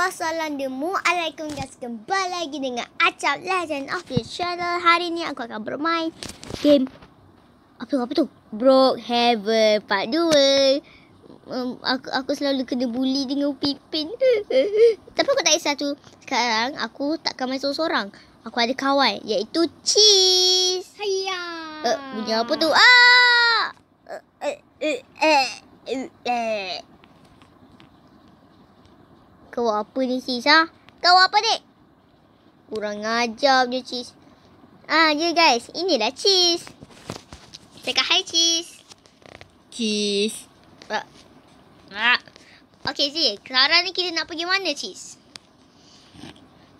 Wassalamualaikum guys Kembali lagi dengan Acap Legend of the Channel Hari ni aku akan bermain Game Apa? Apa tu? Broke Heaven Part 2 um, aku, aku selalu kena bully dengan Pipin Tapi aku tak kisah tu Sekarang aku takkan main seorang-seorang Aku ada kawan Iaitu Cheese Hayya. uh, Bunyi apa tu? Ah! Uh, uh, uh, uh, uh, uh. Kau apa ni sis ha? Kau apa ni? Kurang ajar dia sis. Ah, ya guys, inilah cheese. Cakap. Cheese. Ah. Ah. Okey Zee, sekarang ni kita nak pergi mana cheese?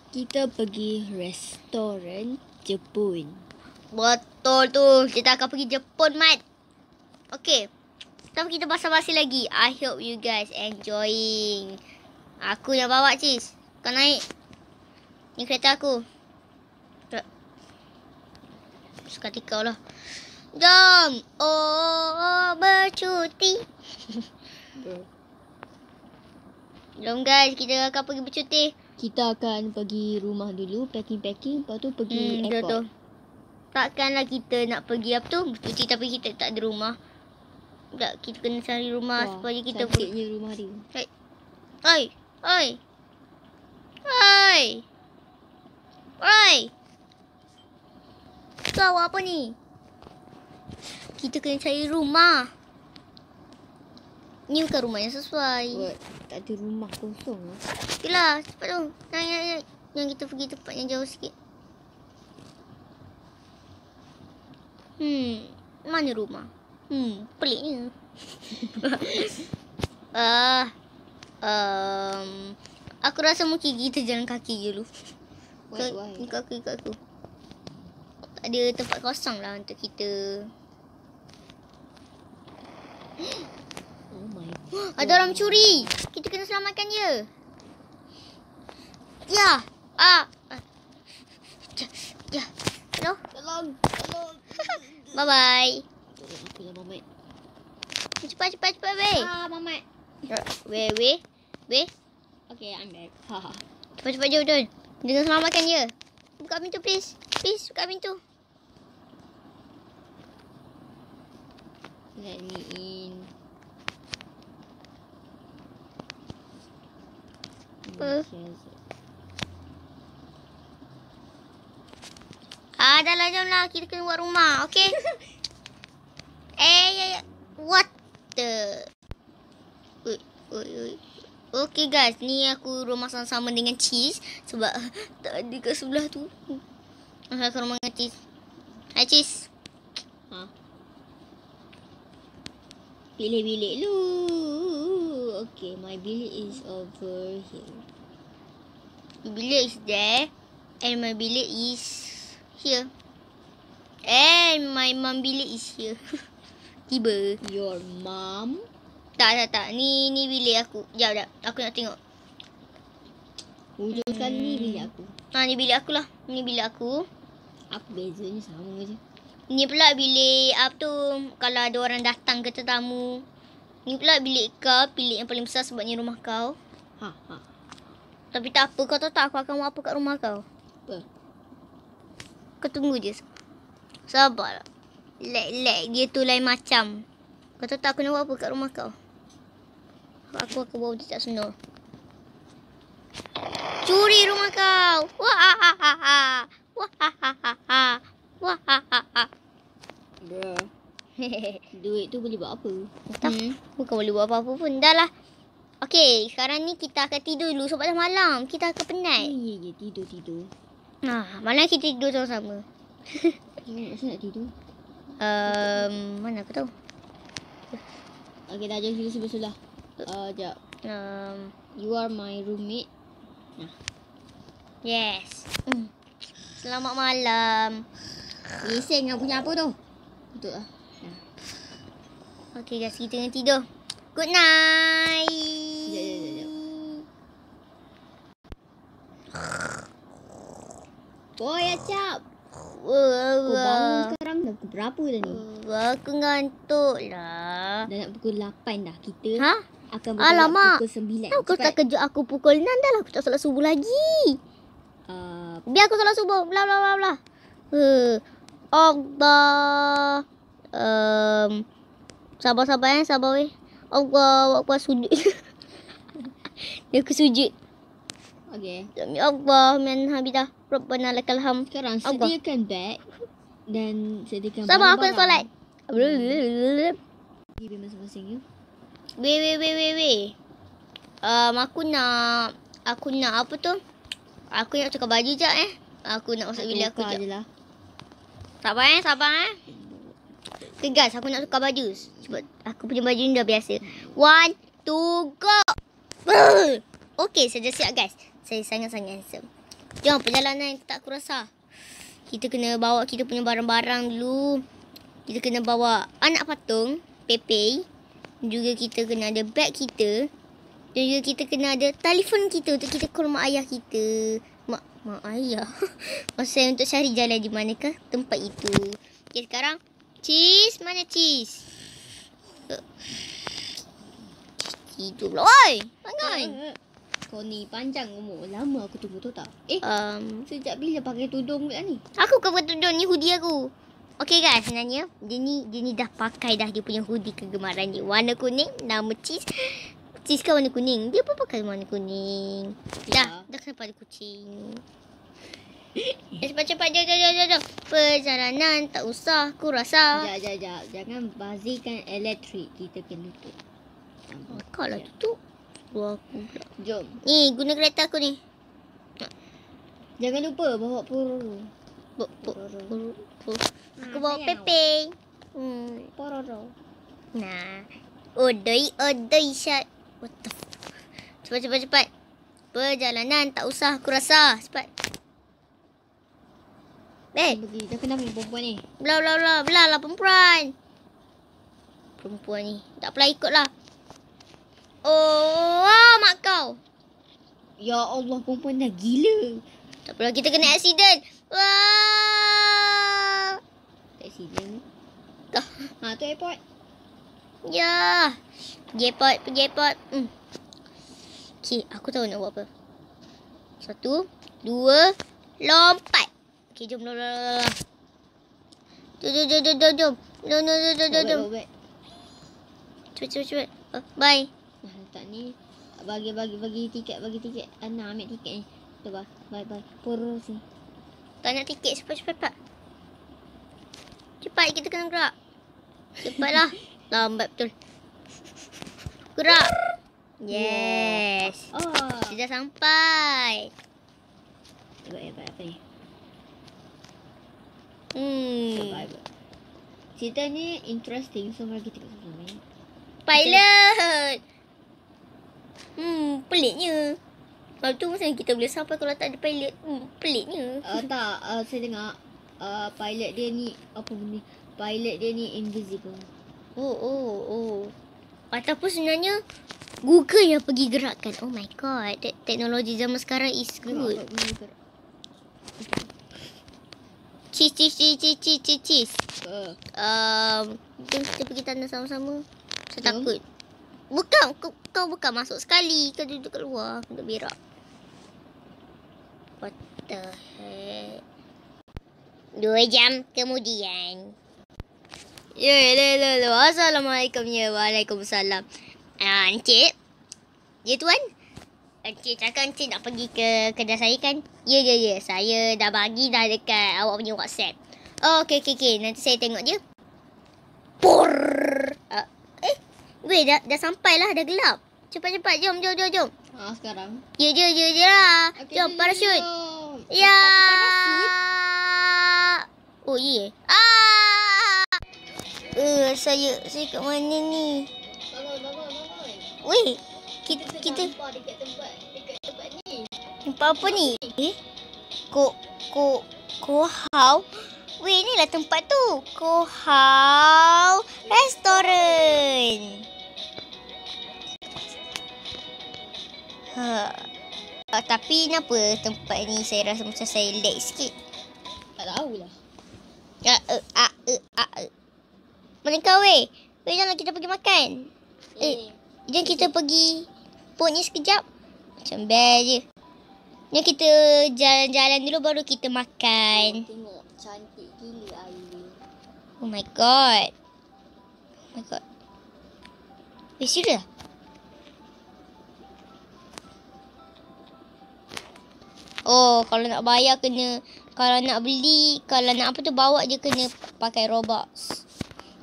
Kita pergi restoran Jepun. Betul tu. Kita akan pergi Jepun, Mat. Okey. Tapi kita basa-basi lagi. I hope you guys enjoying. Aku yang bawa cheese. Kau naik. Ni kereta aku. Tak. Suka kau lah. Jom. Oh, bercuti. Jom guys, kita akan pergi bercuti. Kita akan pergi rumah dulu, packing-packing, lepas tu pergi Hmm, airport. betul. Takkanlah kita nak pergi apa tu, bercuti tapi kita tak ada rumah. Tak, kita kena cari rumah Wah, supaya kita boleh. cantiknya rumah dia. Oi, oi. Oi. Oi. Kau apa ni? Kita kena cari rumah. Ni bukan rumah yang sesuai. Buat tak ada rumah kosong lah. Yelah, cepat tu. Yang, yang, yang, yang kita pergi tempat yang jauh sikit. Hmm, mana rumah? Hmm, peliknya. Ah, um, aku rasa mungkin kita jalan kaki dulu. Why, Ikut- why? Ikut aku, ikut aku. Tak ada tempat kosong lah untuk kita. Oh my Ada orang mencuri. Kita kena selamatkan dia. Ya. Ah. ah. Ya. Hello. Tolong, tolong. Bye bye. Tolong aku lah Mamat. Cepat cepat cepat weh. Ah, Mamat. Weh weh. Weh. Okay, I'm back. Cepat cepat jom jom. Jangan selamatkan dia. Buka pintu please. Please buka pintu. Let me in. Apa? Ah dah lah jom lah. Kita kena buat rumah. Okay. eh ya ya. What the. Ui, ui, ui. Okay guys, ni aku rumah sama-sama dengan cheese sebab tak ada kat sebelah tu. Aku rumah dengan cheese. Hai cheese. Ha. Pilih bilik lu. Okay, my bilik is over here. Bilik is there and my bilik is here. And my mum bilik is here. Tiba. Your mom? Tak, tak, tak. Ni ni bilik aku. Jap, jap. Aku nak tengok. Hujung sekali ni bilik aku. Ha, ni bilik aku lah. Ni bilik aku. Apa bezanya sama je. Ni pula bilik apa tu. Kalau ada orang datang ke tetamu. Ni pula bilik kau. Bilik yang paling besar sebab ni rumah kau. Ha, ha. Tapi tak apa. Kau tahu tak aku akan buat apa kat rumah kau? Apa? Kau tunggu je. Sabar. Lek-lek dia tu lain macam. Kau tahu tak aku nak buat apa kat rumah kau? Aku akan bawa dia tak senang. Curi rumah kau. Wah ha ha ha ha. Wah ha ha ha ha. Wah ha ha ha. Bruh. Duit tu boleh buat apa? Tak. Hmm. Bukan boleh buat apa-apa pun. Dah lah. Okey, sekarang ni kita akan tidur dulu sebab dah malam. Kita akan penat. ya, ya. Tidur, tidur. Nah, malam kita tidur sama-sama. Ya, saya nak tidur. Um, mana aku tahu? Okay, dah jom kita sebelah-sebelah. Uh, jap. Um, You are my roommate. Yes. Mm. Selamat malam. Lesen kau punya apa tu? Betul lah. Okay guys, kita kena tidur. Good night. Sekejap, sekejap, sekejap. Boy, Acap. Wah, Kau bangun wah. sekarang dah pukul berapa dah ni? Wah, Aku ngantuk lah. Dah nak pukul 8 dah. Kita Ha? Akan bertolak Alamak. pukul 9. Kenapa kau tak kejut aku pukul 6 dah lah. Aku tak solat subuh lagi. Uh, Biar aku solat subuh. Bla bla bla bla. Uh, Allah. Um, sabar sabar eh. Sabar weh. Allah. Akbar sujud. Dia aku sujud. okay. Demi Allah. Min hamidah. Rabbana lakal ham. Sekarang Allah. sediakan beg dan sediakan Sabar aku nak solat. barang-barang. Pergi masing-masing you. Weh weh weh weh weh. Um, aku nak aku nak apa tu? Aku nak tukar baju jap eh. Aku nak masuk bilik aku jap. lah. Sabar eh, sabar eh. Okay guys, aku nak tukar baju. Sebab aku punya baju ni dah biasa. One, two, go. Okay, saya dah siap guys. Saya sangat-sangat handsome. Jom perjalanan yang tak aku rasa. Kita kena bawa kita punya barang-barang dulu. Kita kena bawa anak patung, Pepe. Juga kita kena ada beg kita. Dan juga kita kena ada telefon kita untuk kita call mak ayah kita. Mak mak ayah. Masa untuk cari jalan di manakah tempat itu. Okay, sekarang. Cheese. Mana cheese? Tidur pula. Oi! Bangun. Kau ni panjang umur. Lama aku tunggu tu tak? Eh, Um, sejak bila pakai tudung pula ni? aku kau tudung ni hoodie aku. Okay guys, sebenarnya dia ni dia ni dah pakai dah dia punya hoodie kegemaran dia. Warna kuning, nama cheese. Cheese kan warna kuning. Dia pun pakai warna kuning. Dah, Ya. dah kenapa ada kucing. Eh, cepat-cepat jom, jom, jom, jom, jom. Perjalanan tak usah aku rasa. Sekejap, sekejap, sekejap. Jangan bazirkan elektrik. Kita kena tutup. Kau lah tutup. Suruh aku pula. Jom. Ni, guna kereta aku ni. Jangan lupa bawa pororo. Bo. Aku Ah, bawa Pepe. Hmm. Pororo. Nah. Odoi, odoi, syat. What the Cepat, cepat, cepat. Perjalanan tak usah aku rasa. Cepat. Eh. Dah kenapa ni perempuan ni? bla bla bla. Bla lah perempuan. Perempuan ni. Tak pula ikut lah. Oh, ah, mak kau. Ya Allah, perempuan dah gila. Tak pula kita kena accident. Wah. Accident. Dah. Ha, tu airport. Ya. Pergi airport, pergi airport. Hmm. Okay, aku tahu nak buat apa. Satu, dua, lompat. Okay, jom, jom, jom, jom. Jom, jom, jom, jom, jom, jom. Jom, jom. Cepat, cepat, cepat. Oh, bye. Nah, letak ni. Bagi, bagi, bagi tiket, bagi tiket. Ana ambil tiket ni. Tu bye, bye. Pororo sini. Tak nak tiket. Cepat, cepat, cepat. Cepat, kita kena gerak. Cepatlah. Lambat betul. Gerak. Yes. Oh. Kita dah sampai. Hebat. Apa ni? Hmm. Cerita ni interesting. So, mari kita tengok sama-sama. ya. Pilot. Hmm, peliknya. Lepas tu macam kita boleh sampai kalau tak ada pilot? Hmm, peliknya. Uh, tak, uh, saya dengar uh, pilot dia ni apa benda? Pilot dia ni invisible. Oh, oh, oh. Ataupun sebenarnya Google yang pergi gerakkan. Oh my god. Te- teknologi zaman sekarang is good. Cheese, cheese, cheese, cheese, cheese, cheese, cheese. Uh, Um, jom kita pergi tandas sama-sama. Saya Jom. takut. Bukan, kau, kau bukan masuk sekali. Kau duduk kat luar. Duduk berak. What the heck? Dua jam kemudian. Ya, ya, ya, ya. Assalamualaikum ya. Waalaikumsalam. Ah, Encik. Ya, Tuan. Encik cakap Encik nak pergi ke kedai saya kan? Ya, ya, ya. Saya dah bagi dah dekat awak punya WhatsApp. Oh, okey, okey, okey. Nanti saya tengok je. Por. Uh, eh, weh, dah, dah sampai lah. Dah gelap. Cepat-cepat. Jom, jom, jom, jom. ha, sekarang. Ya, je, je lah. Okey, jom, parachute. jom. Ya. Parachute. Oh, ya. Ah. Eh, saya, saya kat mana ni? Bangun, bangun, bangun. Weh, kita, kita, dekat tempat, dekat tempat ni. tempat apa ni? Eh, ko, ko, ko how? Weh, inilah tempat tu. Ko how restaurant. Ha. Uh, tapi kenapa tempat ni saya rasa macam saya lag sikit? Tak tahulah. Ya, uh, ah, uh, ah, uh. Mana kau weh? Weh, jangan kita pergi makan. Eh, Jom kita pergi port ni sekejap. Macam best je. Jom kita jalan-jalan dulu baru kita makan. Tengok cantik gila air. Oh my god. Oh my god. Eh, serius? Oh, kalau nak bayar kena kalau nak beli, kalau nak apa tu bawa je kena pakai Robux.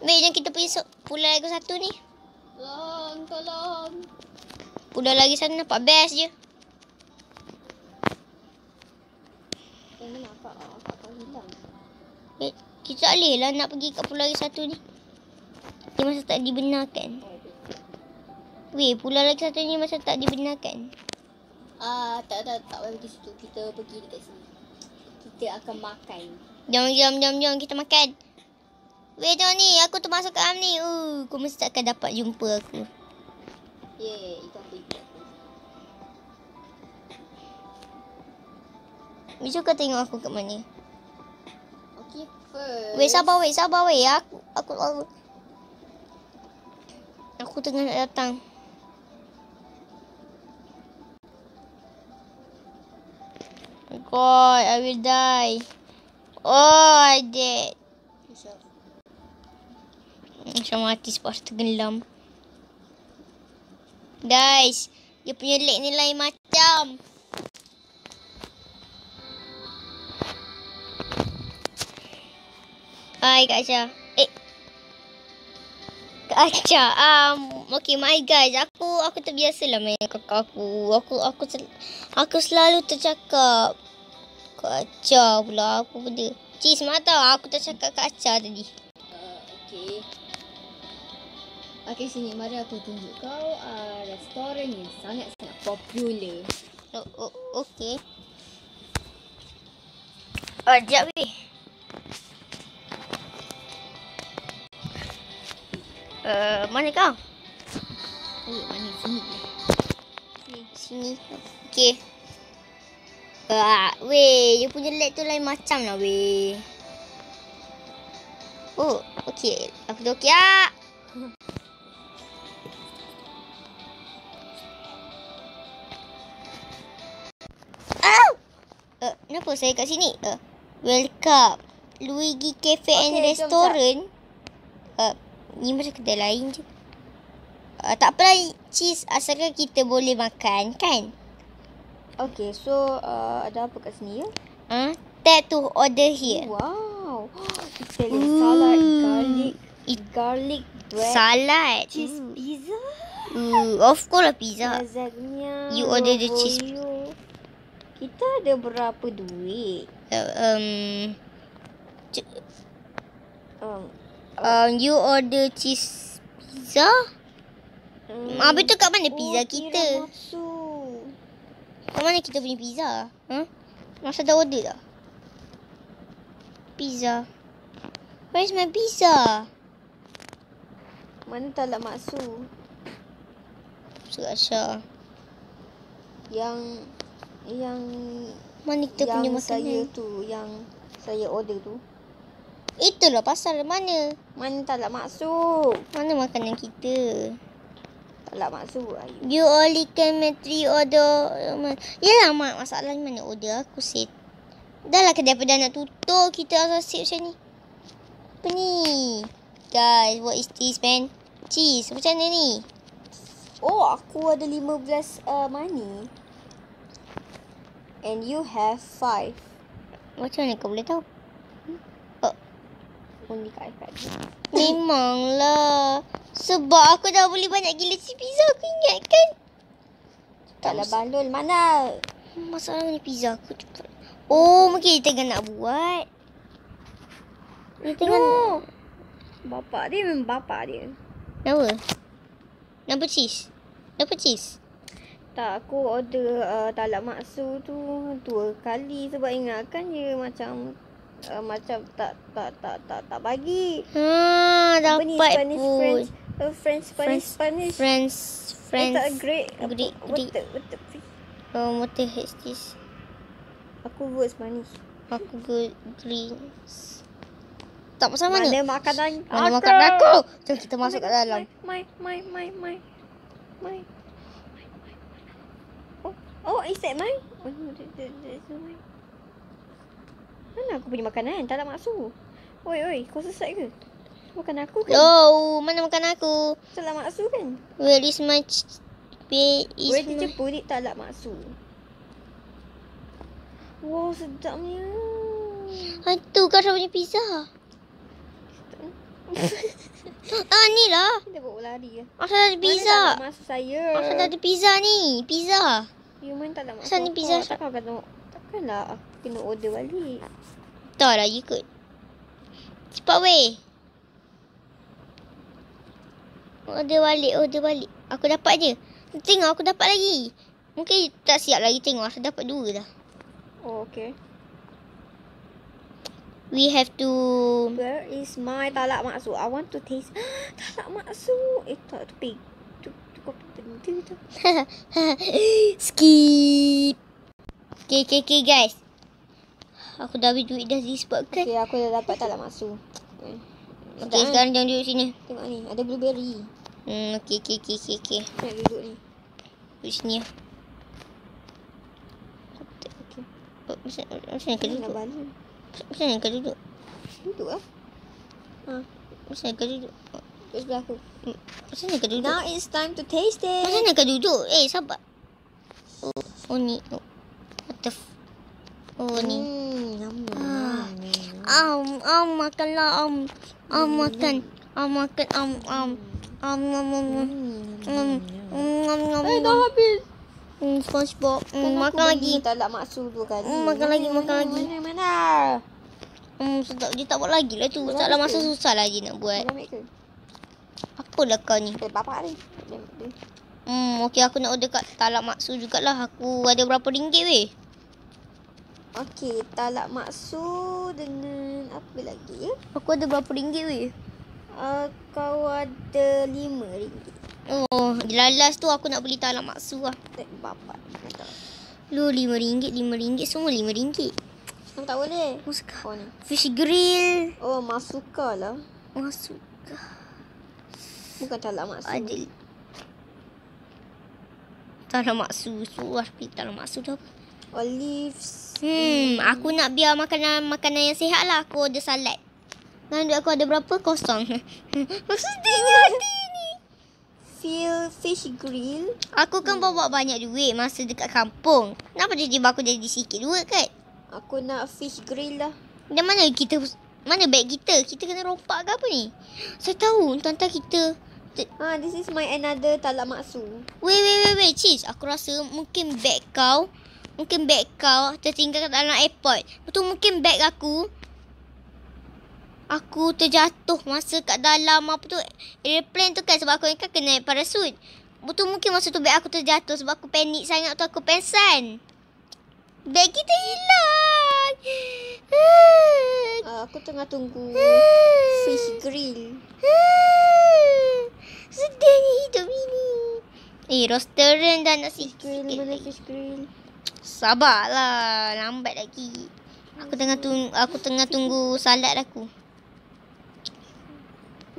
Weh, jom kita pergi pulau lagi satu ni. Tolong, tolong. Pulau lagi satu nampak best je. Jangan nampak akak kau hilang. Eh, kita tak boleh lah nak pergi kat pulau lagi satu ni. Dia masa tak dibenarkan. Weh, pulau lagi satu ni masa tak dibenarkan. Ah, tak tak tak payah pergi situ. Kita pergi dekat sini. Kita akan makan. Jom, jom, jom, jom. Kita makan. Weh, jom ni. Aku termasuk kat Am ni. Uh, kau mesti takkan dapat jumpa aku. Yeah, itu aku ikut. Bisu kau tengok aku kat mana? Okay, first. Weh, sabar weh, sabar weh. Aku, aku, aku. Aku tengah nak datang. God, I will die. Oh, I. Insya- Macam mati sebab tenggelam. Guys, dia punya leg ni lain macam. Hai Kak Aisyah. Eh. Kak Aisyah. Um, okay, my guys. Aku aku terbiasa lah main kakak aku. Aku aku aku selalu tercakap. Aisyah pula apa benda. Cis, mana aku tercakap Kak Aisyah tadi. Uh, okay. Okay, sini. Mari aku tunjuk kau uh, restoran yang sangat-sangat popular. Oh, oh, okay. Oh, sekejap weh. Uh, mana kau? Oh, mana sini? Sini. Okay. Uh, weh, dia punya leg tu lain macam lah weh. Oh, okay. Aku dah okay ah. Ow! Uh, kenapa saya kat sini? Uh, welcome. Luigi Cafe and Okay, jom, Restaurant. Uh, ni macam kedai lain je. Uh, tak apalah cheese asalkan kita boleh makan kan? Okay, so uh, ada apa kat sini ya? Ah, tap to order here. Wow. Italian salad, garlic, garlic bread, Salad. cheese pizza, Ooh, of course lah pizza. lasagna. You order the cheese ravioli. Kita ada berapa duit? Uh, um, Um, um, you order cheese pizza? um, Habis tu kat mana pizza oh, kita? Tiramisu. Kat mana kita punya pizza? Huh? Masa dah order dah? Pizza. Where's my pizza? Mana tak nak maksud? Surat Syah. Yang yang Mana kita punya yang makanan? saya tu, yang saya order tu. Itulah pasal mana? Mana tak nak maksud? Mana makanan kita? Tak nak maksud. Ayu. You only can make three order. Yelah mak, masalahnya mana order aku set. Dah lah kedai pada nak tutup. Kita asal set macam ni. Apa ni? Guys, what is this man? Cheese, macam mana ni? Oh, aku ada 15 uh, money. And you have 5. Macam mana kau boleh tahu? Only kat iPad. Memanglah. Sebab aku dah beli banyak gila cheese pizza. Aku ingat kan? Taklah bandul. Mana? Masalah ni pizza aku cepat. Oh, mungkin dia tengah nak buat. Dia tengah No. Bapak dia memang bapak dia. Kenapa? Kenapa cheese? Kenapa cheese? Tak, aku order uh, talak maksu tu dua kali sebab ingatkan dia macam uh, macam tak tak tak tak tak bagi. Ha, Apa ni dapat Spanish pun. French uh, French Spanish Spanish. Friends, Eh, friends. tak great. Great, What great. what Oh, what the heck is this? Aku vote Spanish. Aku good greens. Tak pasal mana? Mana makanan Mana makan aku? Jom kita masuk kat dalam. My, my, my, my. Mine. Oh, oh, is that mine? Oh, no, that, that, that's mine. Mana aku punya makanan? Tak nak maksu. Oi, oi, kau sesat ke? Bukan aku kan? No, mana makan aku? Tak maksu kan? Where is my... Where is Where my... did you put it? Tak nak maksu. Wow, sedapnya. Hantu kau dah punya pizza. ah, ni lah. Kita bawa lari ke? Asal ada Mana pizza. tak nak masuk saya? Asal ada pizza ni. Pizza. Human tak nak masuk Asal ni pizza. Takkan kau nak... Takkanlah aku kena order balik. Tak lah, you ikut. Cepat weh. Order balik, order balik. Aku dapat je. Tengok aku dapat lagi. Mungkin tak siap lagi tengok. Aku dapat dua dah. Oh, okay. We have to... Where is my talak maksud? I want to taste. talak maksud. Eh, tak. Tu pig. Tu, tu kau berhenti tu. Skip. Okay, okay, okay guys. Aku dah habis duit dah disebabkan. Okay, aku dah dapat talak maksud. Okay. Okay, sekarang jangan duduk sini. Tengok ni. Ada blueberry. Hmm, okay, okay, okay, okay. Nak duduk ni. Duduk sini lah. Okay. Oh, Macam macam mana kau Nak duduk? Macam mana kau duduk? Duduk lah. Ha. Macam mana kau duduk? Duduk sebelah aku. Macam mana kau duduk? Now it's time to taste Macam it. mana kau duduk? Eh, sabar. Oh, oh ni. Oh. Oh, ni. Hmm, yum. Am, am, makanlah, am. Am, makan. Am, makan. Am, am, am, am. Hmm. Mm, am, am, Eh, dah habis. Mm, SpongeBob. Kan Mm, aku makan lagi. Talak maksud dua kali. Hmm, makan lagi, makan lagi. Mana, mana? Hmm, sedap. Dia tak buat lagi lah tu. Taklah lagi masa susah lah je nak buat. Apalah kau ni? Eh, bapak ni. Hmm, okey aku nak order kat Talak Maksu jugalah. Aku ada berapa ringgit weh? Okey, talak maksud dengan apa lagi ya? Aku ada berapa ringgit weh? Uh, kau ada lima ringgit. Oh, lalas tu aku nak beli Talak Maksu lah. Eh, bapak. Lu lima ringgit, lima ringgit semua lima ringgit. Kamu tak boleh. Muska. Kau ni. Fish grill. Oh, masuka lah. Masuk. Bukan talak maksud. Ada. Talak Maksu. So, aku beli Talak Maksu tu apa? Olives. Hmm, aku nak biar makanan makanan yang sihat lah. Aku order salad. Dan duit aku ada berapa? Kosong. Sedihnya hati ni. Feel fish grill. Aku kan bawa banyak duit masa dekat kampung. Kenapa tiba-tiba aku jadi sikit duit kan? Aku nak fish grill lah. Dan mana kita mana beg kita? Kita kena rompak ke apa ni? Saya tahu tante kita Ah, this is my another talak maksud. Wait, wait, wait, wait, Cheese. Aku rasa mungkin beg kau, mungkin beg kau tertinggal kat dalam airport. Betul mungkin beg aku, aku terjatuh masa kat dalam apa tu, airplane tu kan sebab aku kan kena parasut. Betul mungkin masa tu beg aku terjatuh sebab aku panik sangat tu aku pengsan. Beg kita hilang. Uh, aku tengah tunggu fish grill. Sedihnya hidup ini. Eh, rosteran dah nak Fish grill, lagi. fish grill? Sabarlah, lambat lagi. Aku tengah tunggu aku tengah tunggu salad aku.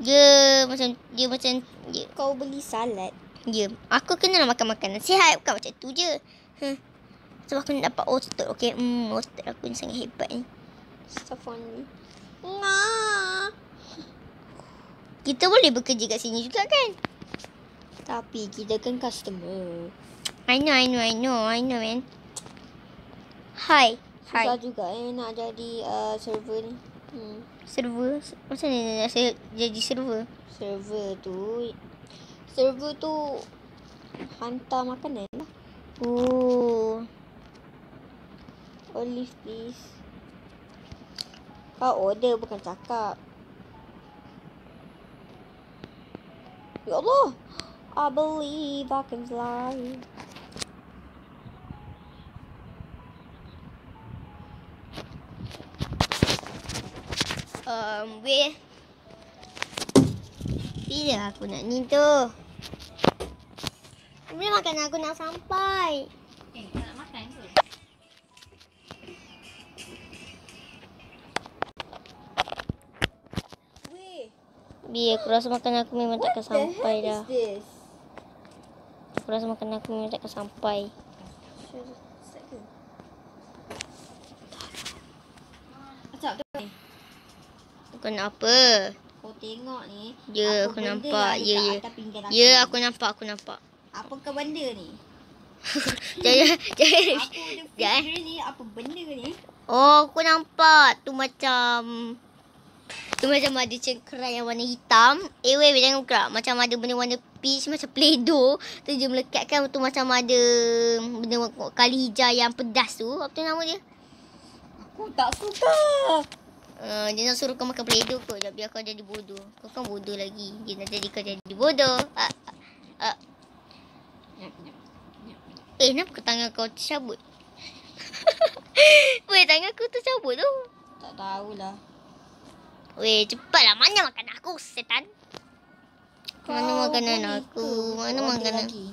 Dia macam dia macam dia, Kau beli salad. dia. Aku kena makan makanan sihat bukan macam tu je. Huh. Sebab aku nak dapat oster. Okey, hmm, oster aku ni sangat hebat ni. Me. Nah. Kita boleh bekerja kat sini juga kan? Tapi kita kan customer. I know, I know, I know, I know man. Hi. Susah Hi. juga eh nak jadi uh, server ni. Hmm. Server. Macam mana nak jadi server? Server tu server tu hantar makanan lah. Oh. Olive please. Kau order bukan cakap. Ya Allah. I believe I can fly. Um, weh. Bila aku nak ni tu? Bila makan aku nak sampai? Eh, nak makan? Weh, Bila aku rasa makan aku memang takkan sampai dah. Aku rasa makanan aku memang takkan sampai. Start ke? Macam tu ni. Kau nak apa? Kau tengok ni. Ya, apa aku benda nampak. Ya, ya. Ya, aku nampak, aku nampak. Apa ke benda ni? Jangan, jangan. Aku ada Jangan. ni apa benda ni? Oh, aku nampak. Tu macam... Tu macam ada cengkeram yang warna hitam. Eh, weh, weh, jangan gerak. Macam ada benda warna peach, macam Play-Doh. Tu dia melekatkan tu macam ada benda kali hijau yang pedas tu. Apa tu nama dia? Aku tak suka. Uh, dia nak suruh kau makan Play-Doh kot. Jangan biar kau jadi bodoh. Kau kan bodoh lagi. Dia nak jadi kau jadi bodoh. Ah, ah, ah. Eh, kenapa tangan kau tercabut? Weh, tangan aku tercabut tu. Tak tahulah. Weh, cepatlah. Mana makanan aku, setan? Mana Kau makanan boleh aku? Mana makanan? lagi?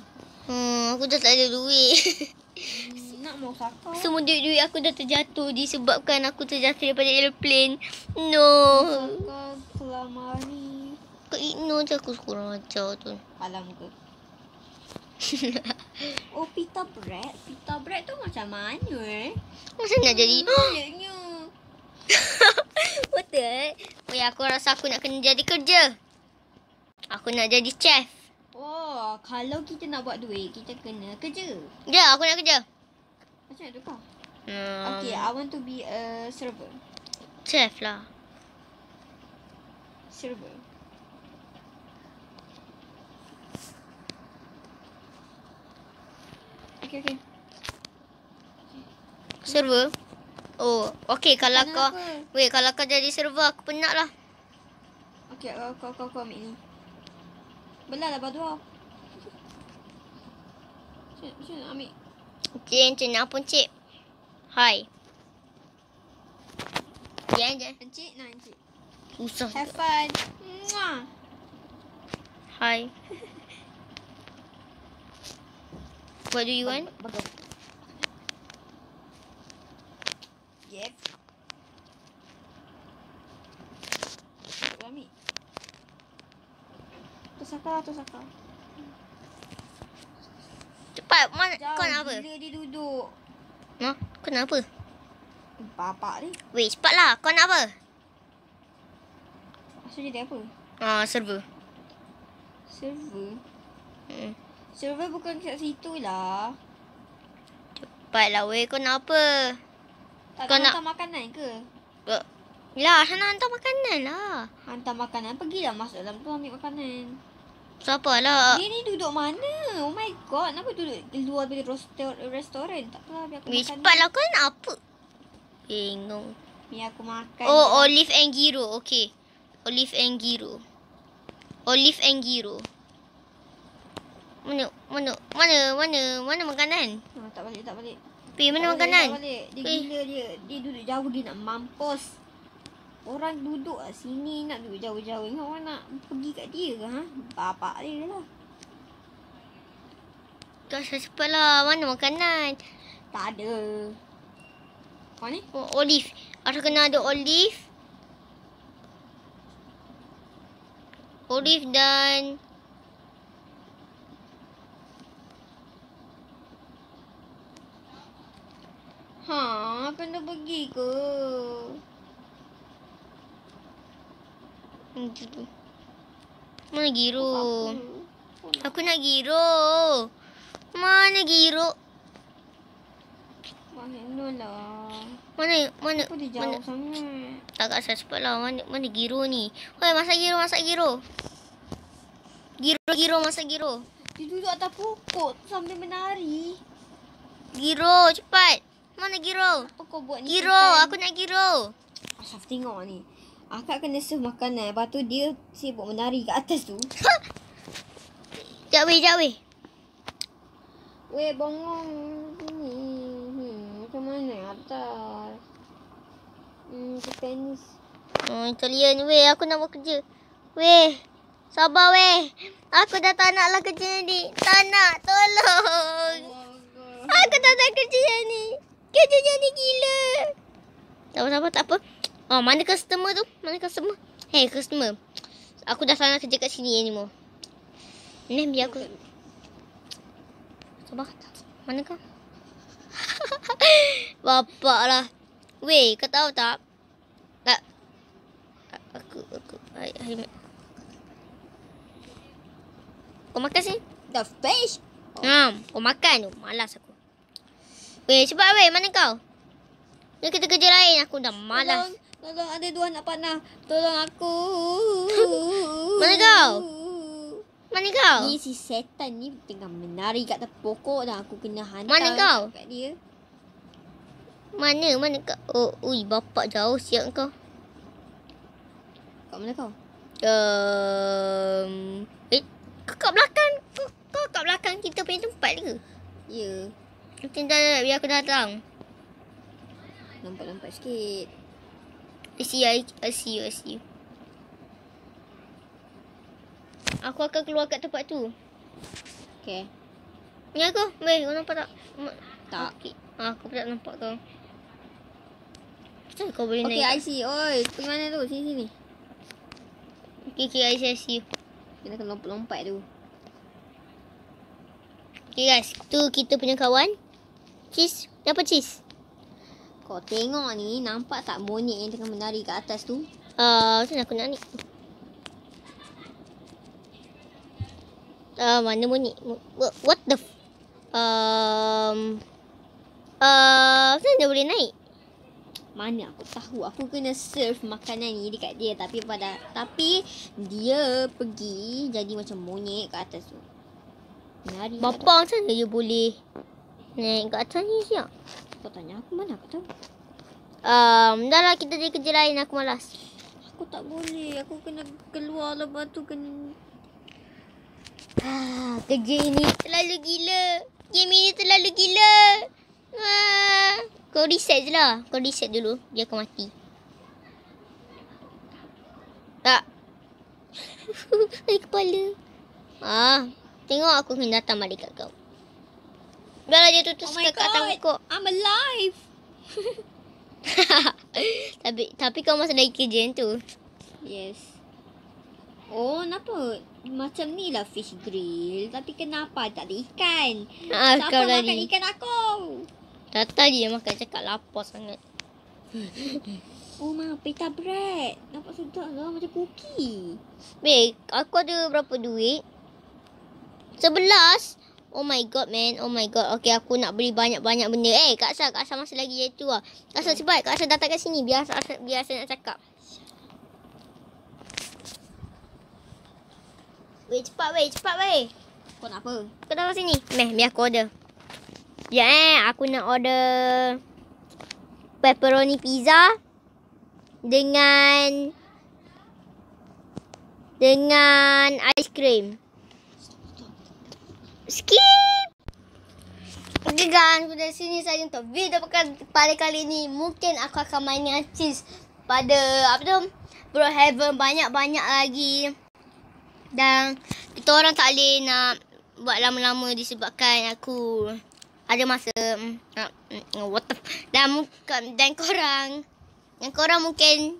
Hmm, aku dah tak ada duit. Hmm, Nak mau. Semua duit-duit aku dah terjatuh disebabkan aku terjatuh daripada aeroplane. No. Selama ni. Kau ignore je aku kurang ajar tu. Alam ke? oh, pita bread. Pita bread tu macam mana eh? Masa nak jadi... Banyaknya. Betul. Weh, aku rasa aku nak kena jadi kerja. Aku nak jadi chef. Oh, kalau kita nak buat duit, kita kena kerja. Ya, aku nak kerja. Macam mana tu kau? Hmm, Okay, I want to be a server. Chef lah. Server. Okay, okay. Server. Oh, okay kalau Makanan kau... apa? Weh, kalau kau jadi server, aku penat lah. Okay, kau, kau, kau, kau ambil ni. Belah lah kau. Macam macam nak ambil? Cik, cik, nak pun cik. Hai. Ya je. Encik, nak encik. Susah. Have fun. Mwah. Hai. What do you want? Bagus. Yep. Kau ambil. Tu sakar, tu sakar. Cepat, mana Jauh kau nak apa? gila dia duduk. Ha? Kau nak apa? Bapak ni. Weh, cepatlah. Kau nak apa? Maksud dia apa? Ah, server. Server. Hmm. Server bukan kat situ lah. Cepatlah weh, kau nak apa? Tak Kau nak nak- hantar makanan ke? Uh, lah, sana hantar makanan lah. Hantar makanan. Pergilah masuk dalam tu ambil makanan. Siapa lah? Dia ni duduk mana? Oh my god. Kenapa duduk luar dari restor- restoran? Tak apalah biar aku Weh, makan. cepatlah. Kau nak apa? Bingung. Biar aku makan. Oh, olive and gyro. Okay. Olive and gyro. Olive and gyro. Mana, mana, mana, mana, mana makanan? Oh, tak balik, tak balik. Pi, mana tak makanan? Balik, tak balik. Dia Eh. gila dia. Dia duduk jauh dia nak mampus. Orang duduk kat sini nak duduk jauh-jauh. Ingat orang nak pergi kat dia ke? Ha? Bapak dia lah. Kau cepatlah. Mana makanan? Tak ada. Kau ni? Oh, olive. Ada kena ada olive. Olive dan Ha, kena pergi ke? Mana giro? Aku nak giro. Mana giro? Mana lah. Mana mana dia mana jauh sangat? tak kat saya cepatlah. Mana mana giro ni? Hoi, masak giro, masak giro. Giro giro masak giro. Dia duduk atas pokok sambil menari. Giro, cepat. Mana giro? Apa kau buat ni? Giro, aku nak giro. Ashraf tengok ni. Akak kena serve makanan. Lepas tu dia sibuk menari kat atas tu. Jap weh, jap weh. Weh, bongong. Sini. Hmm, macam mana atas? Hmm, tenis. Oh, Italian weh, aku nak buat kerja. Weh, sabar weh. Aku dah tak nak lah kerja ni. Tak nak, tolong. Aku tak nak kerja ni. Kerja ni gila. Tak apa, tak apa, tak apa. Oh, mana customer tu? Mana customer? Hey, customer. Aku dah tak nak kerja kat sini anymore. Ni biar aku. Sabar. Mana kau? Bapak lah. Weh, kau tahu tak? Tak. Aku, aku. Hai, hai. Kau makan sini? The fish. Oh. Ha, kau makan tu. Malas aku. Weh, cepat weh. Mana kau? Ni kita kerja lain. Aku dah malas. Tolong, tolong ada dua anak panah. Tolong aku. Mana kau? Mana kau? Ni si setan ni tengah menari kat atas pokok dan aku kena hantar Mana kau? kat dia. Mana? Mana kau? Oh, ui, bapak jauh siap kau. Kat mana kau? Um, eh, kau kat belakang. Kau, kau kat belakang kita punya tempat ke? Ya. Nanti dah, biar aku datang. Nampak-nampak sikit. I see I, I see you, I see you. Aku akan keluar kat tempat tu. Okay. Ni aku. Weh, kau nampak tak? Tak. Okay. Ah, aku tak nampak kau. Macam kau boleh Okay, naik? I see. Oi, pergi mana tu? Sini, sini. Okay, okay, I see, I see you. Kita kena lompat-lompat tu. Okay guys, tu kita punya kawan. Cheese. Apa cheese? Kau tengok ni, nampak tak monyet yang tengah menari kat atas tu? Ah, uh, macam aku nak ni? Ah, uh, mana monyet? Mo- What, the f- Um Uh, macam dia boleh naik? Mana aku tahu. Aku kena serve makanan ni dekat dia. Tapi pada tapi dia pergi jadi macam monyet kat atas tu. Menari. Bapa macam dia boleh naik kat atas ni siap? Kau tanya aku mana aku tahu. Um, dah lah kita jadi kerja lain aku malas. Aku tak boleh. Aku kena keluar lepas tu kena... Ah, kerja ini terlalu gila. Game ini terlalu gila. Ah, kau reset je lah. Kau reset dulu. Dia akan mati. Tak. Ai kepala. Ah, tengok aku kena datang balik kat kau. Biarlah dia tutup Oh God. kau. I'm alive. tapi tapi kau masih lagi kerja yang tu. Yes. Oh, kenapa? Macam ni lah fish grill. Tapi kenapa tak ada ikan? Ah, Siapa makan tadi. ikan aku? Tata dia makan cakap lapar sangat. Oh, ma, pita bread. Nampak sedap lah macam cookie. Babe, aku ada berapa duit? Sebelas. Oh my god, man. Oh my god. Okay, aku nak beli banyak-banyak benda. Eh, Kak Sal, Kak Sal masih lagi iaitu lah. Kak Sal, cepat. Kak Sal datang kat sini. Biar, Sal- biar saya nak cakap. Weh, cepat weh. Cepat weh. Kau nak apa? Kau datang sini. Meh, biar aku order. Ya eh, aku nak order pepperoni pizza dengan dengan ais krim. Skip. Okay guys, dari sini saja untuk video pada kali ini. Mungkin aku akan main dengan cheese pada apa tu? Bro Heaven banyak-banyak lagi. Dan kita orang tak boleh nak buat lama-lama disebabkan aku ada masa mm, nak mm, what the f- dan mungkin dan korang dan korang mungkin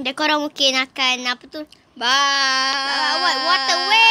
dan korang mungkin akan apa tu Bye. what what the way